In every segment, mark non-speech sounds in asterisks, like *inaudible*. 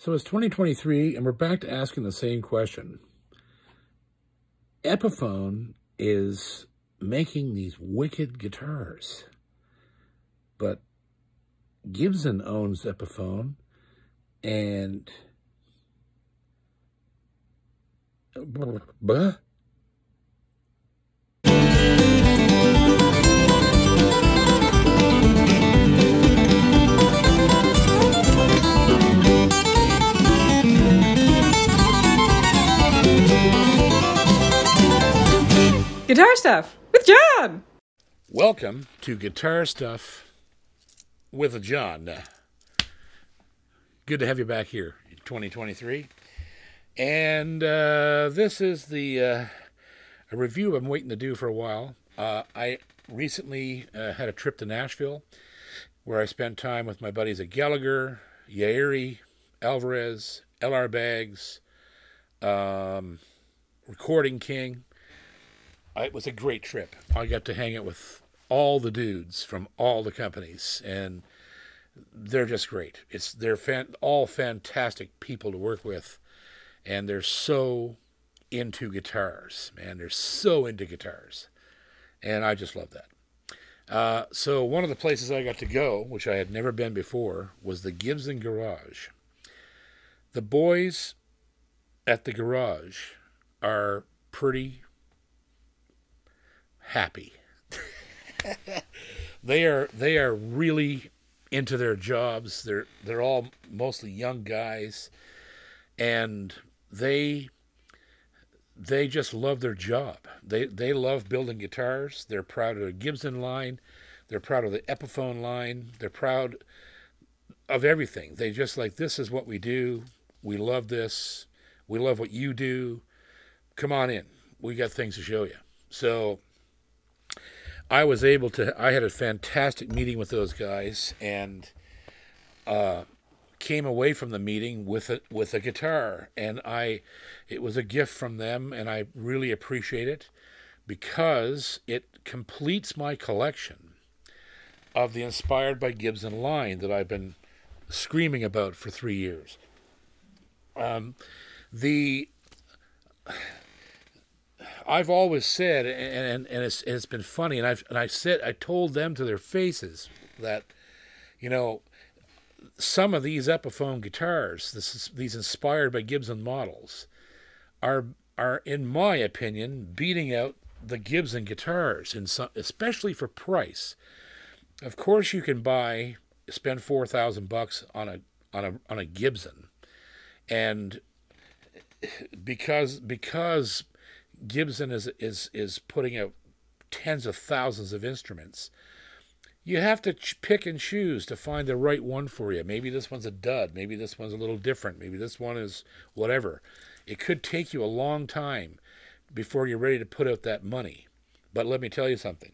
So it's 2023, and we're back to asking the same question. Epiphone is making these wicked guitars, but Gibson owns Epiphone, and? Guitar stuff with John. Welcome to Guitar Stuff with John. Good to have you back here in 2023. And uh, this is the uh, a review I'm waiting to do for a while. Uh, I recently uh, had a trip to Nashville where I spent time with my buddies at Gallagher, Yairi, Alvarez, LR Baggs, um, Recording King. It was a great trip. I got to hang out with all the dudes from all the companies, and they're just great. It's they're fan, all fantastic people to work with and they're so into guitars, man. They're so into guitars, and I just love that. Uh, so one of the places I got to go, which I had never been before, was the Gibson Garage. The boys at the garage are pretty happy. they are they are really into their jobs. They're they're all mostly young guys, and they they just love their job. They they love building guitars. They're proud of the Gibson line. They're proud of the Epiphone line. They're proud of everything. They just like this is what we do. We love this. We love what you do. Come on in. We got things to show you. So I was able to I had a fantastic meeting with those guys and uh came away from the meeting with a with a guitar and I it was a gift from them and I really appreciate it because it completes my collection of the inspired by Gibson line that I've been screaming about for 3 years. Um, the I've always said, and, and, and it's, it's been funny, and I've and I said I told them to their faces that, you know, some of these Epiphone guitars, this, these inspired by Gibson models, are are in my opinion beating out the Gibson guitars in some, especially for price. Of course, you can buy spend four thousand bucks on a on a on a Gibson, and because because Gibson is is is putting out tens of thousands of instruments you have to pick and choose to find the right one for you. Maybe this one's a dud. Maybe this one's a little different. Maybe this one is whatever. It could take you a long time before you're ready to put out that money. But let me tell you something.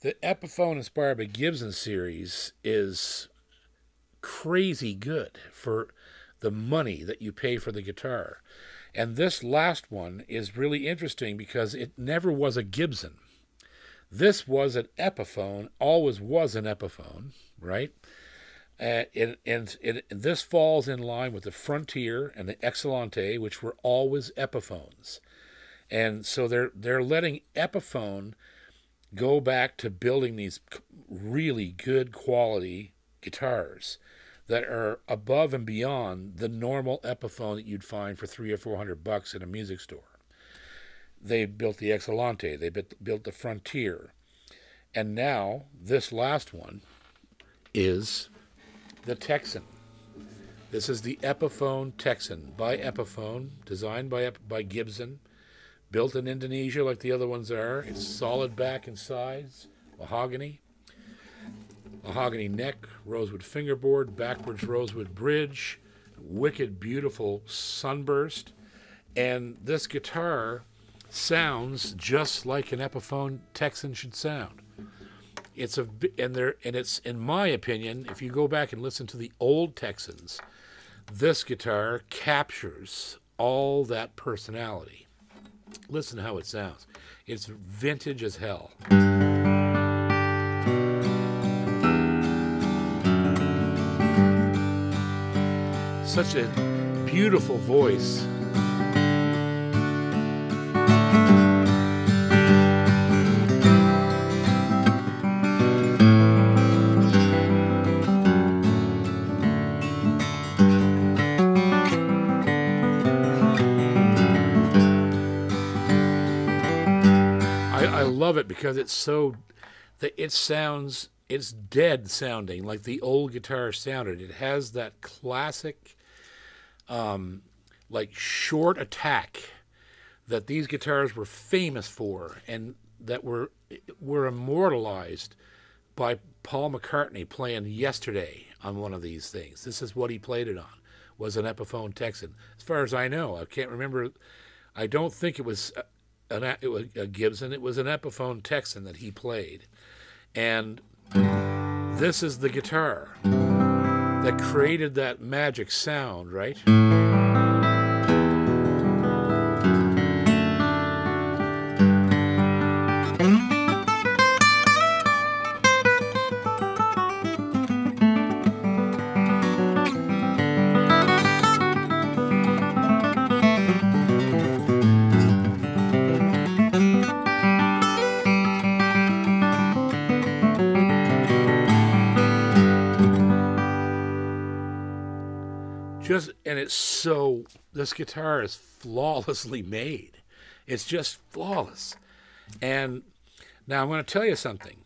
The Epiphone inspired by Gibson series is crazy good for the money that you pay for the guitar. And this last one is really interesting because it never was a Gibson. This was an Epiphone, always was an Epiphone, right? Uh, and, and, and, this falls in line with the Frontier and the Excellente, which were always Epiphones. And so they're they're letting Epiphone go back to building these really good quality guitars that are above and beyond the normal Epiphone that you'd find for three or four hundred bucks in a music store they built the Excellente, they built the Frontier. And now, this last one is the Texan. This is the Epiphone Texan by Epiphone, designed by, by Gibson, built in Indonesia like the other ones are. It's solid back and sides, mahogany. Mahogany neck, rosewood fingerboard, backwards rosewood bridge, wicked beautiful sunburst. And this guitar sounds just like an Epiphone Texan should sound. It's a and there and it's in my opinion, if you go back and listen to the old Texans, this guitar captures all that personality. Listen to how it sounds. It's vintage as hell. Such a beautiful voice. I love it because it's so that it sounds it's dead sounding like the old guitar sounded. It has that classic um like short attack that these guitars were famous for and that were were immortalized by Paul McCartney playing yesterday on one of these things. This is what he played it on. Was an Epiphone Texan. As far as I know, I can't remember I don't think it was an, it was a Gibson. It was an Epiphone Texan that he played, and this is the guitar that created that magic sound, right? This guitar is flawlessly made. It's just flawless. And now i'm going to tell you something.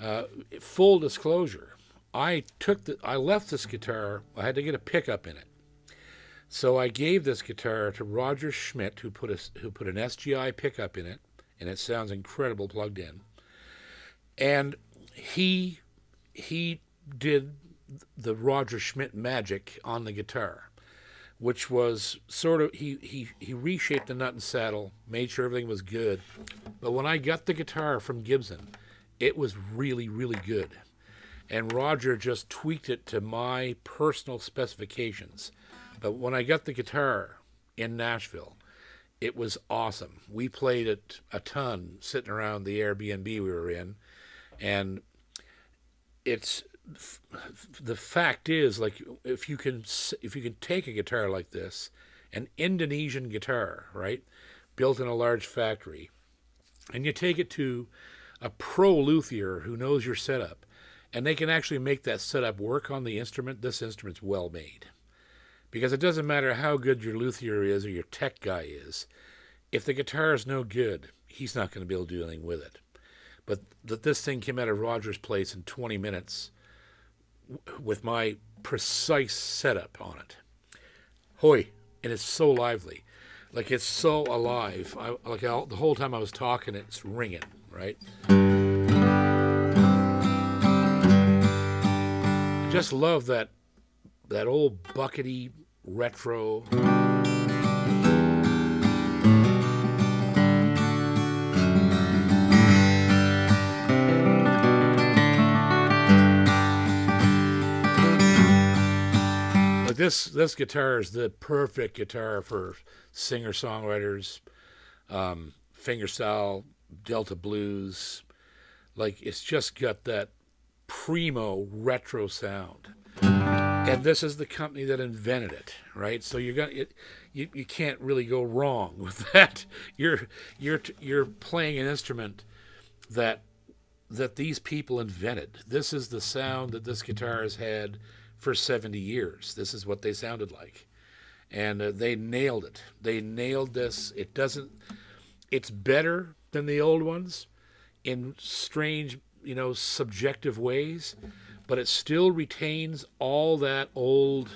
Uh, full disclosure i took the i left this guitar i had to get a pickup in it. So i gave this guitar to roger schmidt who put a who put an sgi pickup in it and it sounds incredible plugged in. And he he did the Roger Schmidt magic on the guitar, which was sort of he he he reshaped the nut and saddle, made sure everything was good. But when I got the guitar from Gibson, it was really really good, and Roger just tweaked it to my personal specifications. But when I got the guitar in Nashville, it was awesome. We played it a ton sitting around the Airbnb we were in, and it's the fact is like if you can if you can take a guitar like this an indonesian guitar right built in a large factory and you take it to a pro luthier who knows your setup and they can actually make that setup work on the instrument this instrument's well made. Because it doesn't matter how good your luthier is or your tech guy is if the guitar is no good he's not going to be able to do anything with it. But that this thing came out of roger's place in 20 minutes with my precise setup on it. Hoy, and it's so lively, like it's so alive. I, like I, the whole time I was talking, it's ringing, right? I just love that that old buckety retro. This this guitar is the perfect guitar for singer songwriters, um, fingerstyle, Delta blues. Like it's just got that primo retro sound. And this is the company that invented it, right? So you're gonna it, you you can't really go wrong *laughs* with that. You're you're you're playing an instrument that that these people invented. This is the sound that this guitar has had for 70 years. This is what they sounded like. And uh, they nailed it. They nailed this. It doesn't, it's better than the old ones in strange, you know, subjective ways, but it still retains all that old.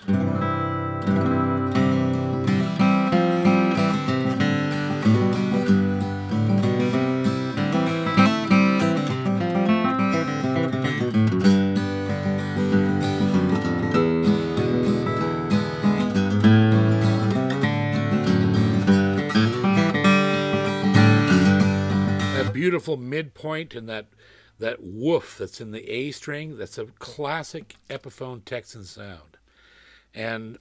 Beautiful midpoint and that that woof that's in the A string. That's a classic Epiphone Texan sound, and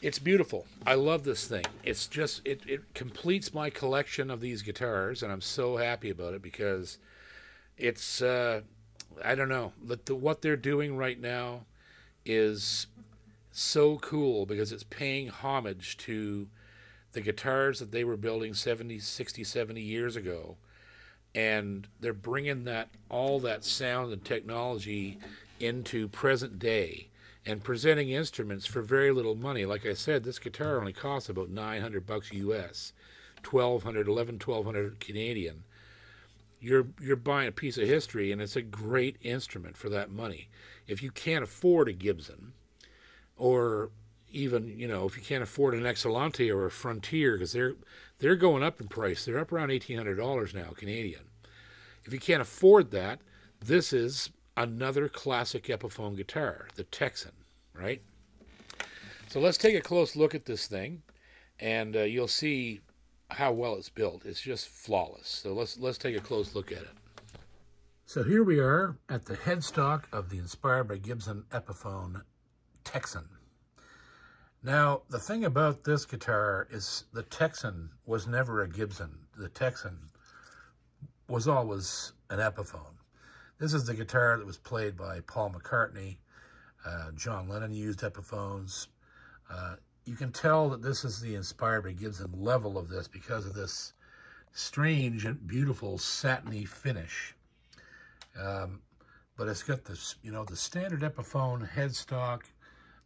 it's beautiful. I love this thing. It's just it it completes my collection of these guitars, and I'm so happy about it because it's uh, I don't know the, what they're doing right now is so cool because it's paying homage to the guitars that they were building 70, 60, 70 years ago. And they're bringing that all that sound and technology into present day and presenting instruments for very little money. Like I said, this guitar only costs about 900 bucks US, 1200, 11, 1200 Canadian. You're you're buying a piece of history and it's a great instrument for that money. If you can't afford a Gibson or even, you know, if you can't afford an Excellente or a Frontier because they're they're going up in price. They're up around $1800 now Canadian. If you can't afford that, this is another classic Epiphone guitar, the Texan, right? So let's take a close look at this thing, and uh, you'll see how well it's built. It's just flawless. So let's let's take a close look at it. So here we are at the headstock of the inspired by Gibson Epiphone Texan. Now, the thing about this guitar is the Texan was never a Gibson. The Texan was always an Epiphone. This is the guitar that was played by Paul McCartney. Uh, John Lennon used Epiphones. Uh, you can tell that this is the inspired by Gibson level of this because of this strange and beautiful satiny finish. Um, but it's got this, you know, the standard Epiphone headstock,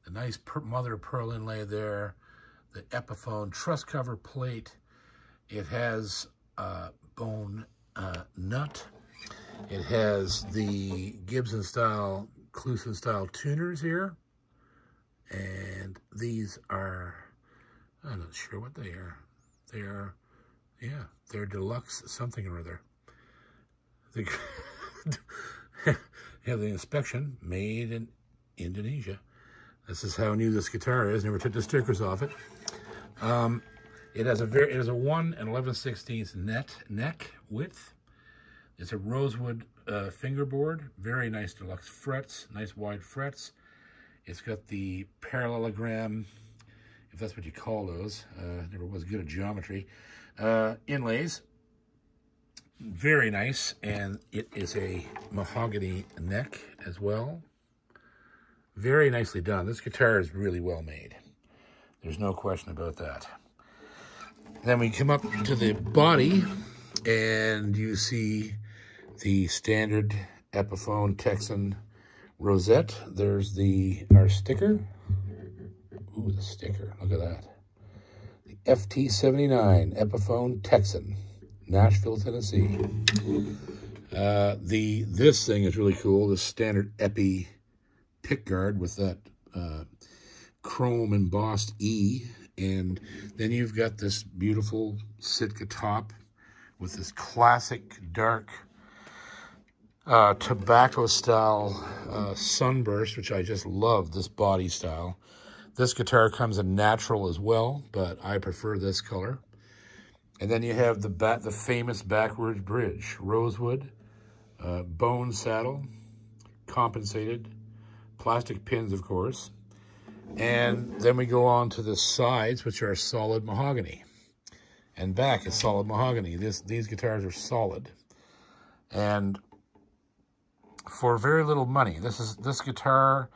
the nice mother of pearl inlay there, the Epiphone truss cover plate. It has a bone uh, nut it has the Gibson style, Kluson style tuners here. And these are, I'm not sure what they are. They are, yeah, they're deluxe something or other. They *laughs* have the inspection made in Indonesia. This is how new this guitar is. Never took the stickers off it. Um, it has a very, it has a 1 and 11 16th net neck width. It's a rosewood uh, fingerboard, very nice deluxe frets, nice wide frets. It's got the parallelogram, if that's what you call those. Uh, never was good at geometry. Uh, inlays, very nice, and it is a mahogany neck as well. Very nicely done. This guitar is really well made. There's no question about that. Then we come up to the body, and you see the standard Epiphone Texan rosette. There's the our sticker. Ooh, the sticker. Look at that. The FT79 Epiphone Texan, Nashville, Tennessee. Uh, the This thing is really cool. The standard Epi pickguard with that uh, chrome embossed E. And then you've got this beautiful Sitka top with this classic dark uh, tobacco style uh, sunburst, which I just love this body style. This guitar comes in natural as well, but I prefer this color. And then you have the bat, the famous backwards bridge, rosewood, uh, bone saddle, compensated, plastic pins, of course. And then we go on to the sides, which are solid mahogany. And back is solid mahogany. This, these guitars are solid. And for very little money. This is this guitar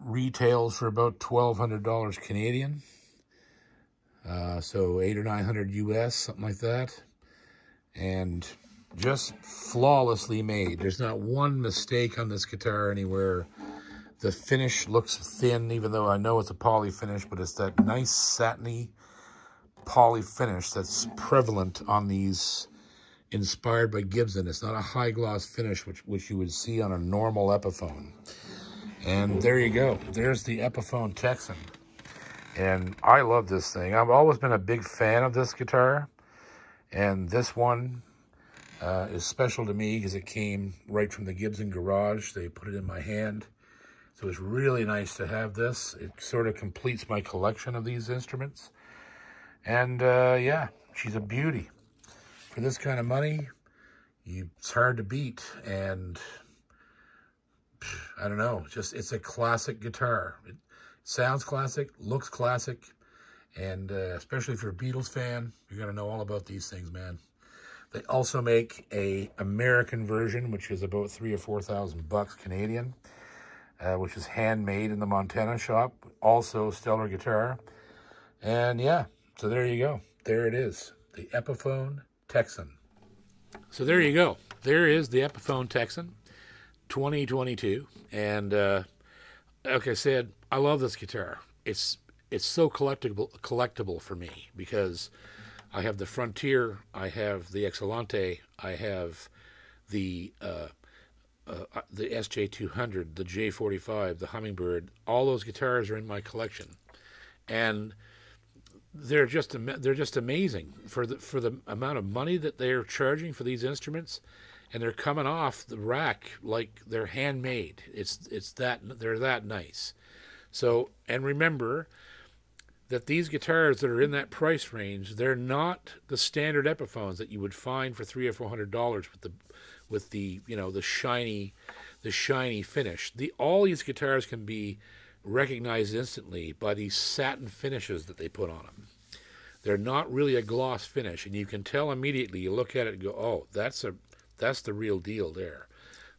retails for about twelve hundred dollars Canadian. Uh, so eight or nine hundred US, something like that, and just flawlessly made. There's not one mistake on this guitar anywhere. The finish looks thin, even though I know it's a poly finish, but it's that nice satiny poly finish that's prevalent on these inspired by Gibson. It's not a high gloss finish, which, which you would see on a normal Epiphone. And there you go. There's the Epiphone Texan. And I love this thing. I've always been a big fan of this guitar. And this one uh, is special to me because it came right from the Gibson garage. They put it in my hand. So it's really nice to have this. It sort of completes my collection of these instruments. And uh, yeah, she's a beauty for this kind of money, you, it's hard to beat. And I don't know, just it's a classic guitar. It sounds classic, looks classic, and uh, especially if you're a Beatles fan, you're gonna know all about these things, man. They also make a American version, which is about three or four thousand bucks Canadian. Uh, which is handmade in the Montana shop. Also, stellar guitar. And yeah, so there you go. There it is, the Epiphone Texan. So there you go. There is the Epiphone Texan 2022. And uh, like I said, I love this guitar. It's it's so collectible collectible for me because I have the Frontier, I have the Excellente, I have the uh, uh, the SJ200, the J45, the Hummingbird. All those guitars are in my collection, and they're just they're just amazing for the for the amount of money that they're charging for these instruments, and they're coming off the rack like they're handmade. It's it's that they're that nice. So and remember that these guitars that are in that price range, they're not the standard Epiphones that you would find for three or four hundred dollars with the with the you know the shiny the shiny finish. The all these guitars can be recognized instantly by these satin finishes that they put on them. They're not really a gloss finish, and you can tell immediately. You look at it and go, "Oh, that's a that's the real deal there.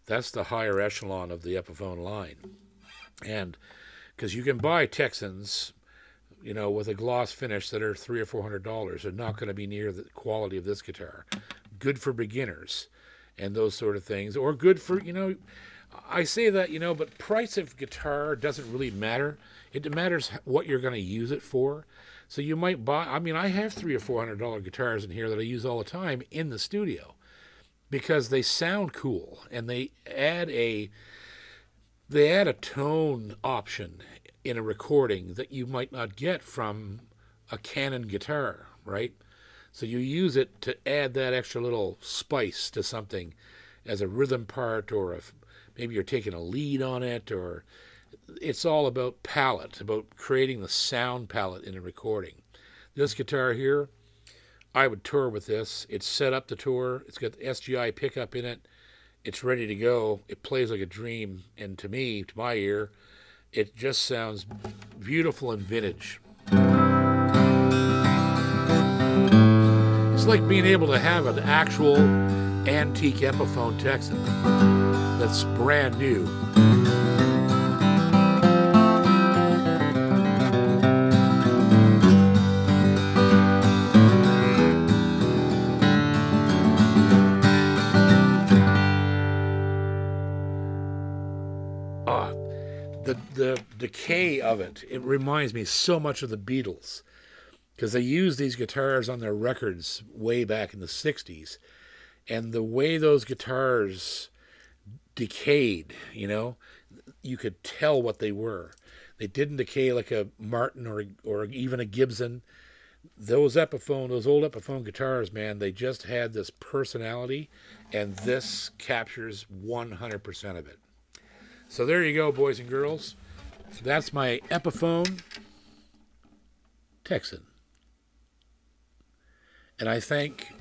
That's the higher echelon of the Epiphone line." And because you can buy Texans you know, with a gloss finish that are three or four hundred dollars are not going to be near the quality of this guitar. Good for beginners and those sort of things, or good for you know. I say that you know, but price of guitar doesn't really matter. It matters what you're going to use it for. So you might buy. I mean, I have three or four hundred dollar guitars in here that I use all the time in the studio because they sound cool and they add a they add a tone option in a recording that you might not get from a Canon guitar, right? So you use it to add that extra little spice to something as a rhythm part or if maybe you're taking a lead on it or it's all about palette, about creating the sound palette in a recording. This guitar here, I would tour with this. It's set up to tour. It's got the SGI pickup in it. It's ready to go. It plays like a dream. And to me, to my ear, it just sounds beautiful and vintage. Like being able to have an actual antique Epiphone Texan that's brand new. Ah, the the decay of it it reminds me so much of the Beatles because they used these guitars on their records way back in the 60s and the way those guitars decayed you know you could tell what they were they didn't decay like a Martin or or even a Gibson those Epiphone those old Epiphone guitars man they just had this personality and this captures 100% of it so there you go, boys and girls. That's my Epiphone Texan. And I thank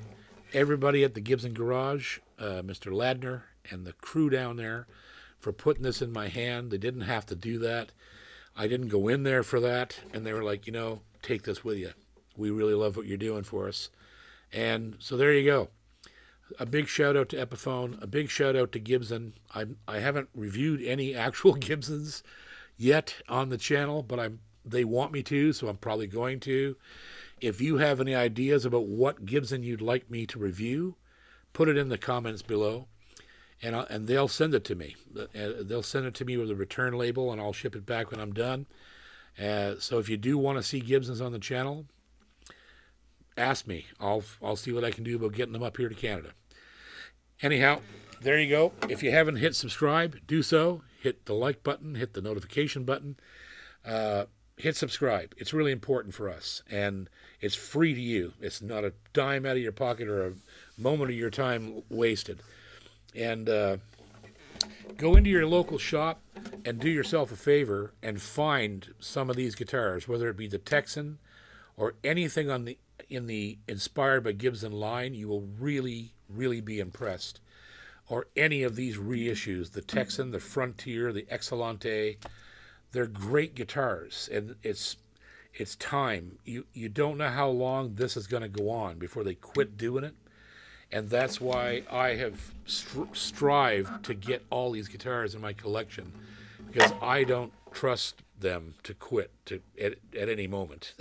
everybody at the Gibson Garage, uh, Mr. Ladner, and the crew down there for putting this in my hand. They didn't have to do that. I didn't go in there for that. And they were like, you know, take this with you. We really love what you're doing for us. And so there you go a big shout out to Epiphone, a big shout out to Gibson. I I haven't reviewed any *laughs* actual Gibsons yet on the channel, but I'm they want me to, so I'm probably going to. If you have any ideas about what Gibson you'd like me to review, put it in the comments below, and I'll, and they'll send it to me. Uh, they'll send it to me with a return label, and I'll ship it back when I'm done. Uh, so if you do want to see Gibsons on the channel, ask me. I'll I'll see what I can do about getting them up here to Canada. Anyhow, there you go. If you haven't hit subscribe, do so. Hit the like button, hit the notification button, uh, hit subscribe. It's really important for us, and it's free to you. It's not a dime out of your pocket or a moment of your time wasted. And uh, go into your local shop and do yourself a favor and find some of these guitars, whether it be the Texan or anything on the in the inspired by Gibson line. You will really really be impressed. Or any of these reissues, the Texan, the Frontier, the Excellente, they're great guitars, and it's it's time. You you don't know how long this is going to go on before they quit doing it, and that's why I have stri- strived to get all these guitars in my collection because I don't trust them to quit to at, at any moment.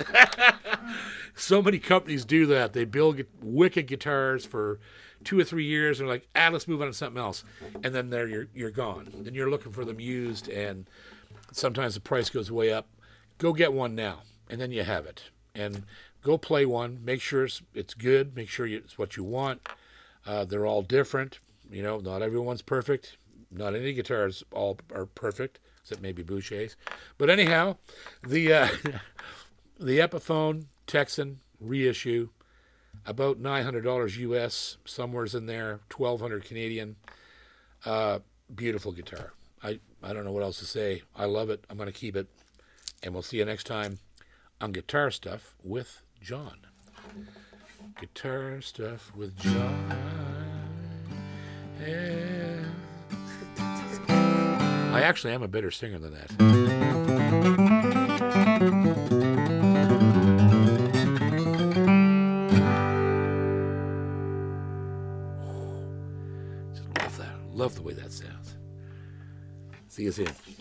*laughs* so many companies do that. They build wicked guitars for two or three years and they're like, ah, let's move on to something else. And then there you're you're gone. Then you're looking for them used and sometimes the price goes way up. Go get one now, and then you have it. And go play one. Make sure it's, it's good. Make sure it's what you want. Uh, they're all different. You know, not everyone's perfect. Not any guitars all are perfect, except maybe Boucher's. But anyhow, the uh, *laughs* the Epiphone Texan reissue, about nine hundred dollars US, somewhere's in there, twelve hundred Canadian. Uh, beautiful guitar. I I don't know what else to say. I love it. I'm going to keep it, and we'll see you next time on Guitar Stuff with John. Guitar Stuff with John. Yeah. I actually am a better singer than that. Just love that. Love the way that sounds. See you soon.